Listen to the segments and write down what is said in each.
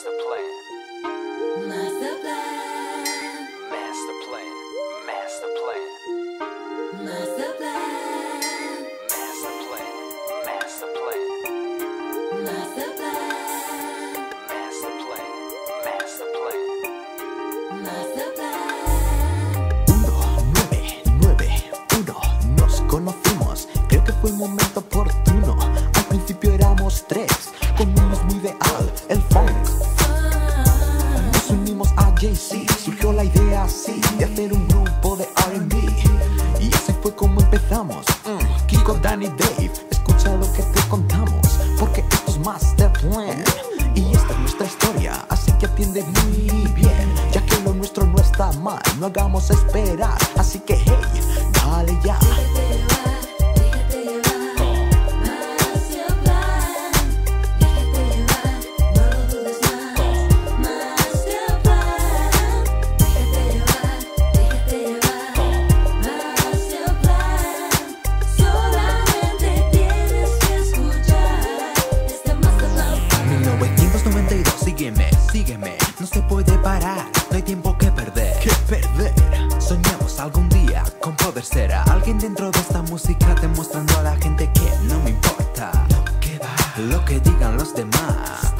Master plan. Master plan. Master plan. Master plan. Master plan. Master plan. Master plan. Master plan. Master plan. Master plan. Master plan. 1991 nos conocimos, creo que fue el momento surgió la idea así de hacer un grupo de RB. Y así fue como empezamos. Mm, Kiko, Danny, Dave, escucha lo que te contamos, porque esto es Master Plan. Y esta es nuestra historia, así que atiende muy bien, ya que lo nuestro no está mal, no hagamos esperar. Así que hey, dale ya. se puede parar, no hay tiempo que perder. Que perder. Soñamos algún día con poder ser alguien dentro de esta música, demostrando a la gente que no me importa lo que, va, lo que digan los demás.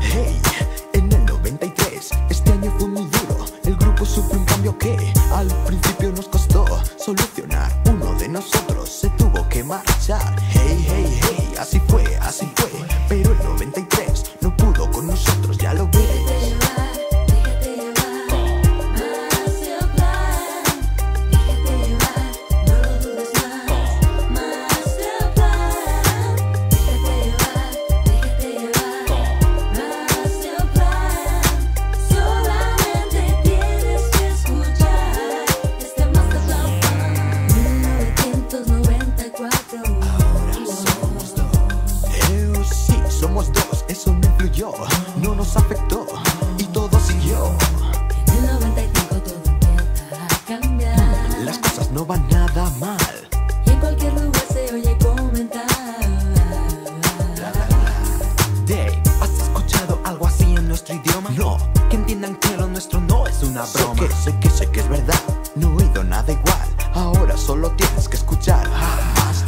Hey, en el 93, este año fue muy duro. El grupo sufrió un cambio que al principio sé que sé que es verdad, no he oído nada igual. Ahora solo tienes que escuchar. Más